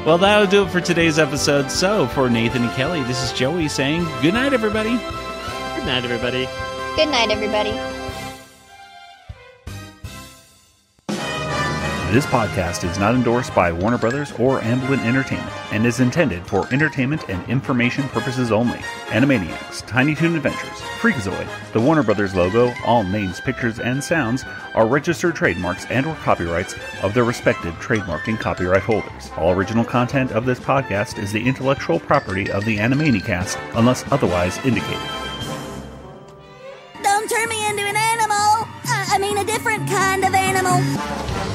Well, that'll do it for today's episode. So, for Nathan and Kelly, this is Joey saying good night, everybody. Good night, everybody. Good night, everybody. This podcast is not endorsed by Warner Brothers or Amblin Entertainment and is intended for entertainment and information purposes only. Animaniacs, Tiny Toon Adventures, Freakazoid, the Warner Brothers logo, all names, pictures, and sounds are registered trademarks and or copyrights of their respective trademark and copyright holders. All original content of this podcast is the intellectual property of the Animanicast unless otherwise indicated. Don't turn me into an animal! I, I mean a different kind of animal.